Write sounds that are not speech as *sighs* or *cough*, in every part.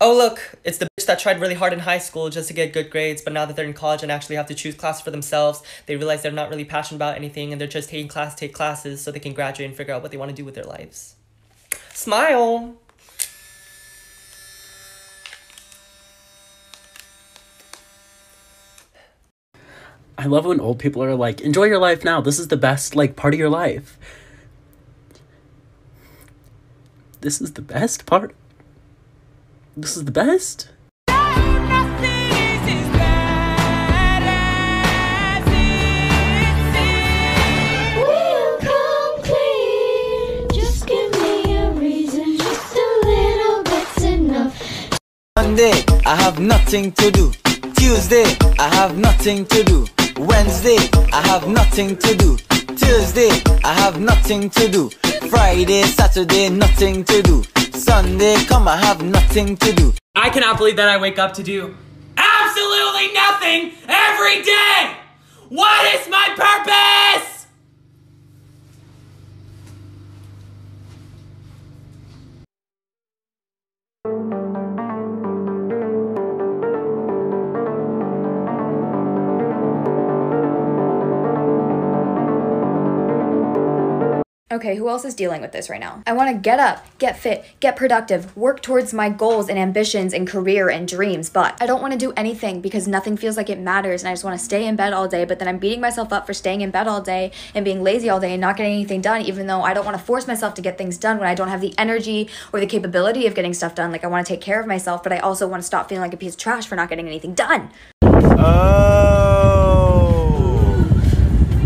Oh, look, it's the bitch that tried really hard in high school just to get good grades, but now that they're in college and actually have to choose classes for themselves, they realize they're not really passionate about anything and they're just taking class take classes so they can graduate and figure out what they want to do with their lives. Smile! I love when old people are like, enjoy your life now. This is the best, like, part of your life. This is the best part. This is the best. We'll come clean. Just give me a reason, just a little bit's enough. Monday, I have nothing to do. Tuesday, I have nothing to do. Wednesday, I have nothing to do. Thursday, I have nothing to do. Friday, Saturday, nothing to do. Sunday, come, I have nothing to do. I cannot believe that I wake up to do absolutely nothing every day! What is my purpose? Okay, who else is dealing with this right now? I want to get up, get fit, get productive, work towards my goals and ambitions and career and dreams, but I don't want to do anything because nothing feels like it matters and I just want to stay in bed all day, but then I'm beating myself up for staying in bed all day and being lazy all day and not getting anything done, even though I don't want to force myself to get things done when I don't have the energy or the capability of getting stuff done. Like, I want to take care of myself, but I also want to stop feeling like a piece of trash for not getting anything done. Oh.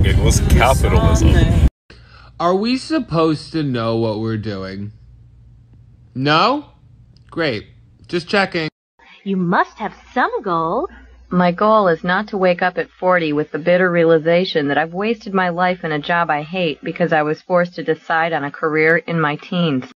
It was capitalism. Are we supposed to know what we're doing? No? Great. Just checking. You must have some goal. My goal is not to wake up at 40 with the bitter realization that I've wasted my life in a job I hate because I was forced to decide on a career in my teens.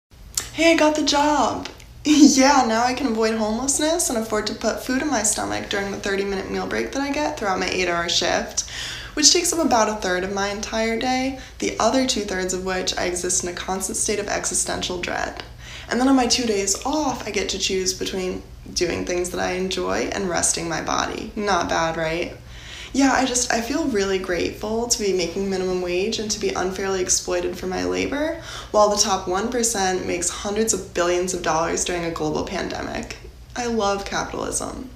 Hey, I got the job. *laughs* yeah, now I can avoid homelessness and afford to put food in my stomach during the 30 minute meal break that I get throughout my 8 hour shift, which takes up about a third of my entire day, the other two thirds of which I exist in a constant state of existential dread. And then on my two days off, I get to choose between doing things that I enjoy and resting my body. Not bad, right? Yeah, I just I feel really grateful to be making minimum wage and to be unfairly exploited for my labor, while the top 1% makes hundreds of billions of dollars during a global pandemic. I love capitalism.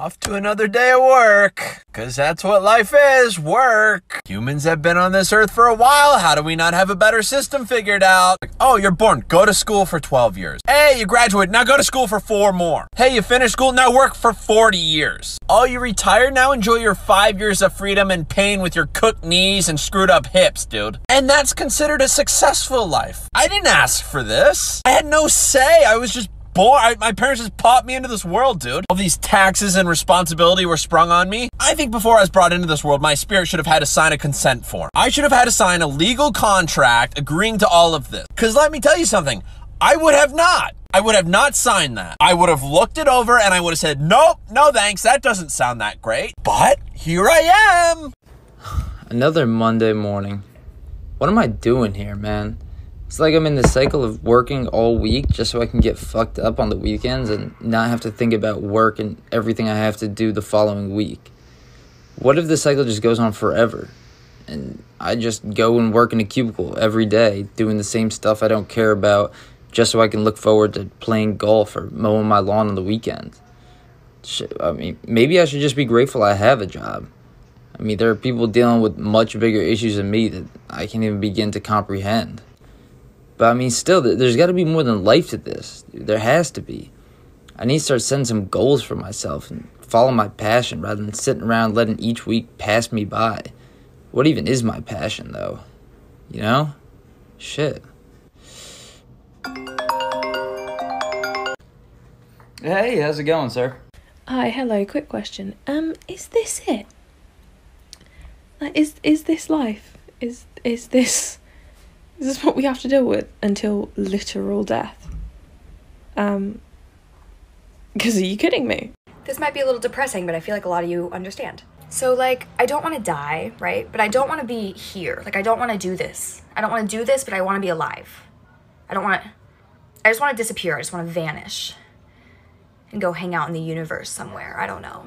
Off to another day of work. Cause that's what life is work. Humans have been on this earth for a while. How do we not have a better system figured out? Like, oh, you're born. Go to school for 12 years. Hey, you graduate. Now go to school for four more. Hey, you finish school. Now work for 40 years. Oh, you retired. Now enjoy your five years of freedom and pain with your cooked knees and screwed up hips, dude. And that's considered a successful life. I didn't ask for this. I had no say. I was just born. I, my parents just popped me into this world, dude. All these taxes and responsibility were sprung on me. I think before I was brought into this world, my spirit should have had to sign a consent form. I should have had to sign a legal contract agreeing to all of this. Because let me tell you something, I would have not. I would have not signed that. I would have looked it over and I would have said, nope, no thanks, that doesn't sound that great. But here I am. *sighs* Another Monday morning. What am I doing here, man? It's like I'm in the cycle of working all week just so I can get fucked up on the weekends and not have to think about work and everything I have to do the following week. What if the cycle just goes on forever? And I just go and work in a cubicle every day, doing the same stuff I don't care about, just so I can look forward to playing golf or mowing my lawn on the weekend. I mean, maybe I should just be grateful I have a job. I mean, there are people dealing with much bigger issues than me that I can't even begin to comprehend. But I mean, still, there's got to be more than life to this. There has to be. I need to start setting some goals for myself and follow my passion rather than sitting around letting each week pass me by. What even is my passion, though? You know? Shit. Hey, how's it going, sir? Hi, hello. Quick question. Um, is this it? Like, is is this life? Is is this is what we have to deal with until literal death? Um, because are you kidding me? This might be a little depressing, but I feel like a lot of you understand. So, like, I don't want to die, right? But I don't want to be here. Like, I don't want to do this. I don't want to do this, but I want to be alive. I don't want to. I just want to disappear. I just want to vanish. and go hang out in the universe somewhere. I don't know.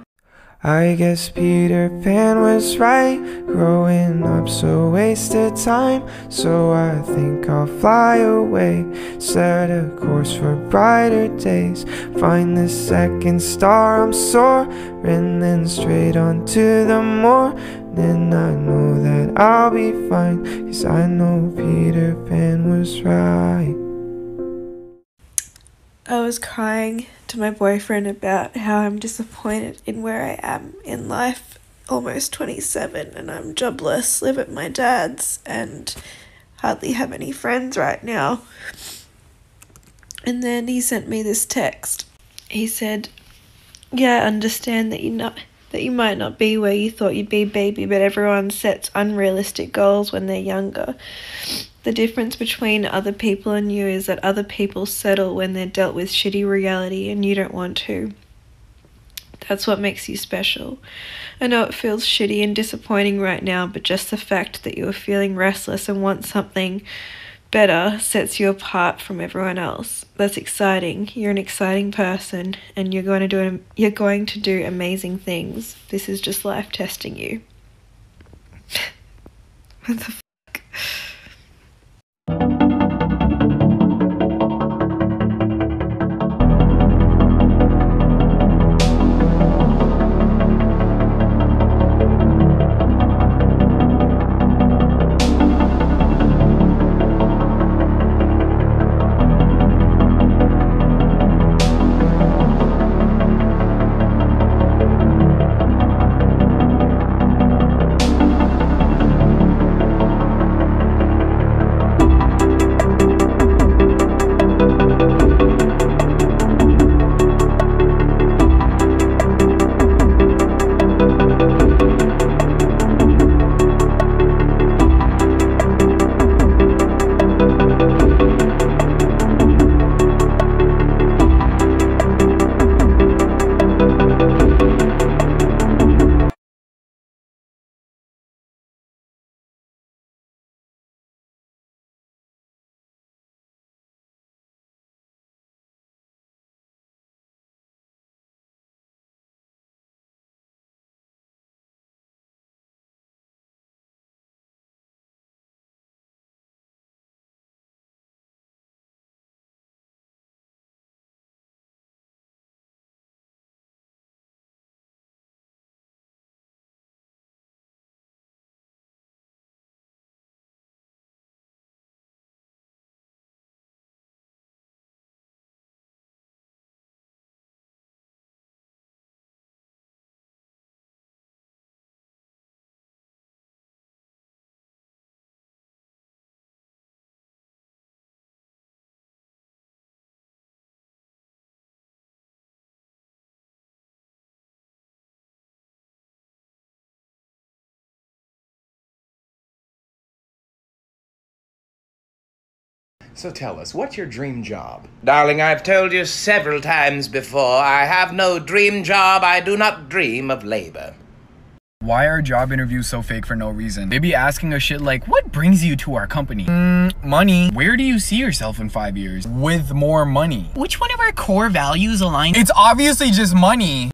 I guess Peter Pan was right. Growing up's a waste of time. So I think I'll fly away. Set a course for brighter days. Find the second star, I'm soaring. Then straight on to the morning. I know that I'll be fine. Cause I know Peter Pan was right. I was crying to my boyfriend about how I'm disappointed in where I am in life. Almost 27 and I'm jobless, live at my dad's, and hardly have any friends right now. And then he sent me this text. He said, "Yeah, I understand that you're not that you might not be where you thought you'd be, baby, but everyone sets unrealistic goals when they're younger. The difference between other people and you is that other people settle when they're dealt with shitty reality and you don't want to. That's what makes you special. I know it feels shitty and disappointing right now, but just the fact that you are feeling restless and want something better sets you apart from everyone else. That's exciting. You're an exciting person and you're going to do you're going to do amazing things. This is just life testing you. *laughs* what the So tell us, what's your dream job? Darling, I've told you several times before, I have no dream job. I do not dream of labor. Why are job interviews so fake for no reason? They be asking us shit like, what brings you to our company? Mm, money. Where do you see yourself in five years? With more money. Which one of our core values aligns? It's obviously just money.